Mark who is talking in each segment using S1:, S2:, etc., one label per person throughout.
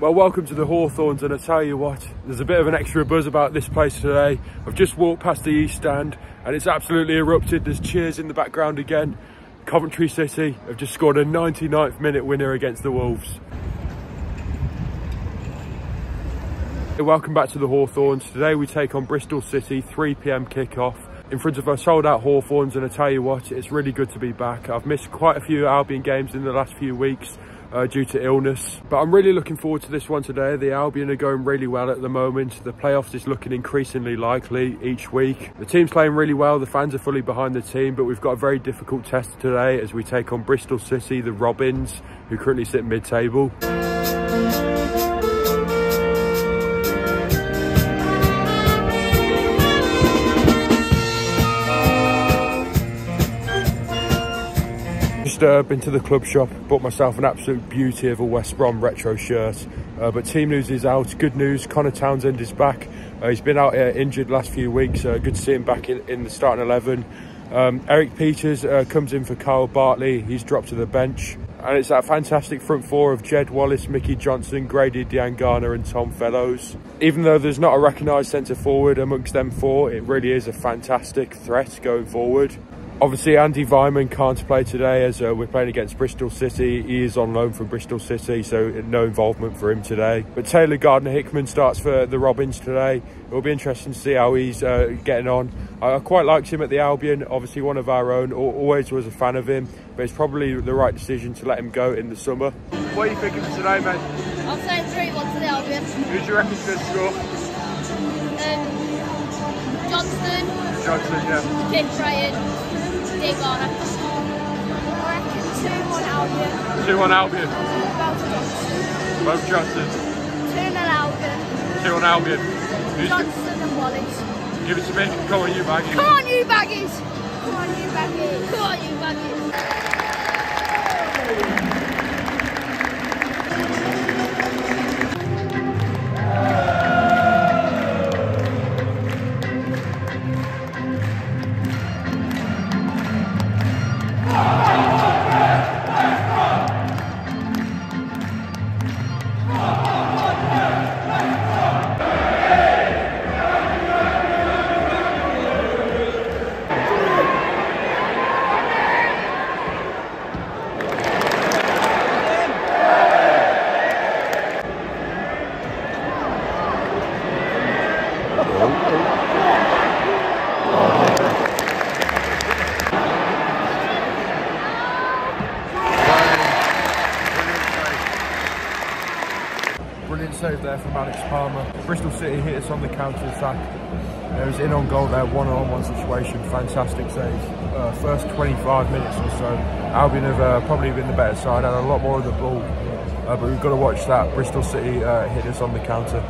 S1: Well, welcome to the Hawthorns, and I tell you what, there's a bit of an extra buzz about this place today. I've just walked past the East Stand, and it's absolutely erupted. There's cheers in the background again. Coventry City have just scored a 99th minute winner against the Wolves. Welcome back to the Hawthorns. Today we take on Bristol City, 3pm kick-off in front of our sold out Hawthorns and I tell you what, it's really good to be back. I've missed quite a few Albion games in the last few weeks uh, due to illness. But I'm really looking forward to this one today. The Albion are going really well at the moment. The playoffs is looking increasingly likely each week. The team's playing really well. The fans are fully behind the team, but we've got a very difficult test today as we take on Bristol City, the Robins, who currently sit mid-table. Been to the club shop, bought myself an absolute beauty of a West Brom retro shirt. Uh, but team news is out. Good news, Conor Townsend is back. Uh, he's been out uh, injured last few weeks. Uh, good to see him back in, in the starting 11. Um, Erik Pieters uh, comes in for Kyle Bartley. He's dropped to the bench. And it's that fantastic front four of Jed Wallace, Mikey Johnston, Grady Diangana and Tom Fellows. Even though there's not a recognised centre forward amongst them four, it really is a fantastic threat going forward. Obviously, Andi Weimann can't play today as uh, we're playing against Bristol City. He is on loan from Bristol City, so no involvement for him today. But Taylor Gardner-Hickman starts for the Robins today. It will be interesting to see how he's uh, getting on. I quite liked him at the Albion, obviously one of our own. Always was a fan of him, but it's probably the right decision to let him go in the summer. What are you thinking for today, mate?
S2: I'm saying 3-1 to the Albion.
S1: Who do you reckon's going to score?
S2: Um, Johnston,
S1: Johnson, yeah.
S2: Kid Bryan, Dave Garner. I reckon 2-1 Albion.
S1: 2 on Albion.
S2: Both Johnson.
S1: Johnson.
S2: 2-0 Albion.
S1: 2 on Albion. Who's
S2: Johnson and Wallace.
S1: Give it to me. Come on, you baggy.
S2: Come on, you baggies! Come on, you baggies! Come on, you baggies!
S1: Save there from Alex Palmer. Bristol City hit us on the counter attack. It was in on goal there, one on one situation. Fantastic save. Uh, first 25 minutes or so, Albion have uh, probably been the better side, had a lot more of the ball. Uh, but we've got to watch that. Bristol City uh, hit us on the counter.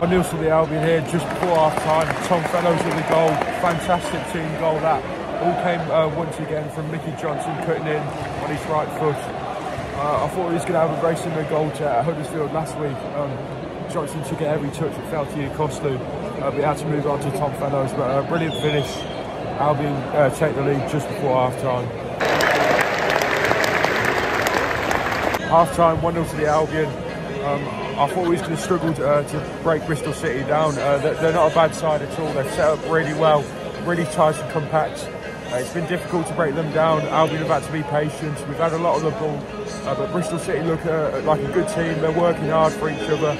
S1: One nil to the Albion here just before half time. Tom Fellows with the goal. Fantastic team goal that. All came uh, once again from Mikey Johnston cutting in on his right foot. Uh, I thought he was going to have a very similar goal to uh, Huddersfield last week. Um, Johnson took it every touch, it fell to Costu. Uh, he had to move on to Tom Fellows. But a brilliant finish. Albion uh, take the lead just before half time. Half time, 1 0 to the Albion. Um, I thought we was going to struggle uh, to break Bristol City down. Uh, they're, not a bad side at all. They've set up really well, really tight and compact. Uh, it's been difficult to break them down. Albion have had to be patient. We've had a lot of the ball, uh, but Bristol City look uh, like a good team. They're working hard for each other.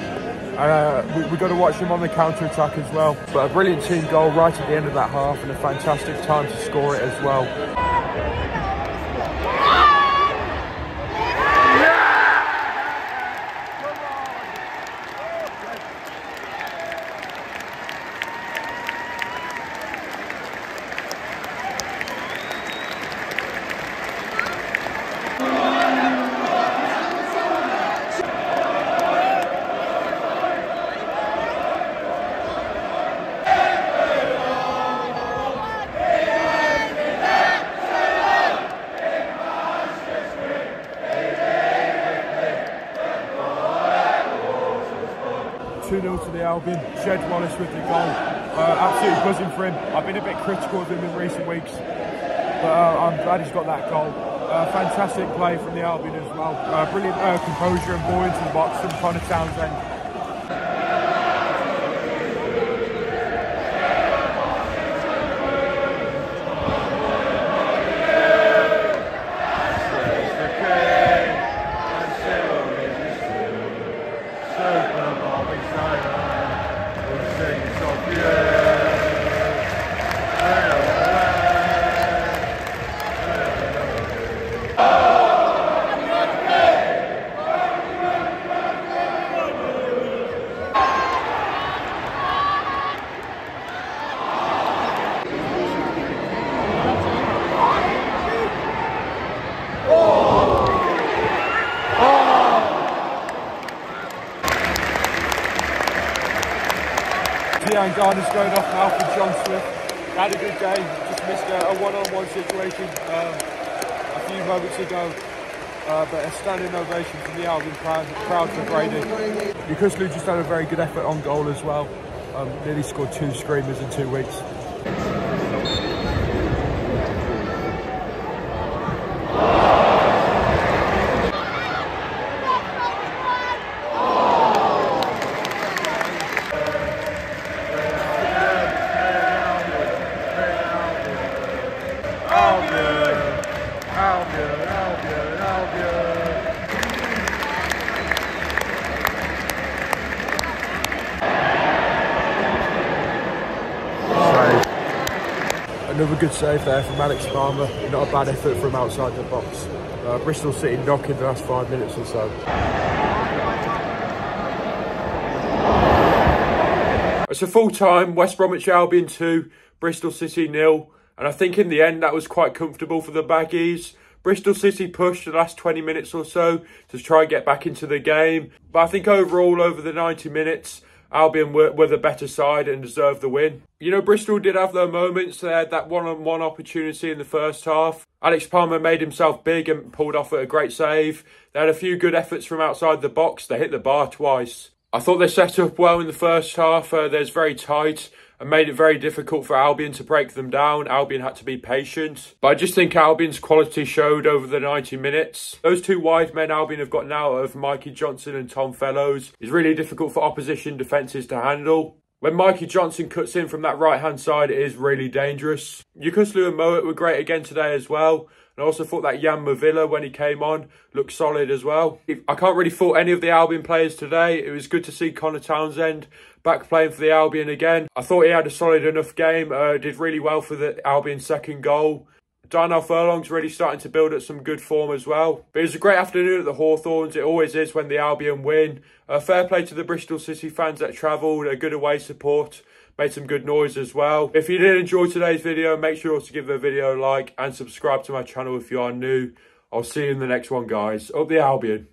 S1: Uh, we, we've got to watch them on the counter attack as well. But a brilliant team goal right at the end of that half, and a fantastic time to score it as well. 2-0 to the Albion. Jed Wallace with the goal. Uh, absolutely buzzing for him. I've been a bit critical of him in recent weeks, but uh, I'm glad he's got that goal. Uh, fantastic play from the Albion as well. Uh, brilliant uh, composure and ball into the box from Conor Townsend. Diangana's going off now for John Swift. Had a good day, just missed a, a one-on-one situation um, a few moments ago. Uh, but a standing ovation from the Albion crowd, crowd for Grady. Yokuslu just had a very good effort on goal as well. Um, nearly scored two screamers in two weeks. Another good save there from Alex Palmer. Not a bad effort from outside the box. Uh, Bristol City knocking the last five minutes or so. It's a full time West Bromwich Albion 2, Bristol City nil. And I think in the end that was quite comfortable for the Baggies. Bristol City pushed the last 20 minutes or so to try and get back into the game. But I think overall, over the 90 minutes, Albion were, were, the better side and deserved the win. You know, Bristol did have their moments. They had that one-on-one opportunity in the first half. Alex Palmer made himself big and pulled off a great save. They had a few good efforts from outside the box. They hit the bar twice. I thought they set up well in the first half. Uh, they was very tight and made it very difficult for Albion to break them down. Albion had to be patient. But I just think Albion's quality showed over the 90 minutes. Those two wide men Albion have got now of Mikey Johnston and Tom Fellows is really difficult for opposition defences to handle. When Mikey Johnston cuts in from that right-hand side, it is really dangerous. Yokuslu and Mowatt were great again today as well. And I also thought that Jan Mavilla, when he came on, looked solid as well. I can't really fault any of the Albion players today. It was good to see Conor Townsend back playing for the Albion again. I thought he had a solid enough game. Uh, did really well for the Albion second goal. Darnell Furlong's really starting to build up some good form as well. But it was a great afternoon at the Hawthorns. It always is when the Albion win. Uh, fair play to the Bristol City fans that travelled. A good away support made some good noise as well. If you did enjoy today's video, make sure to give the video a like and subscribe to my channel if you are new. I'll see you in the next one, guys. Up the Albion.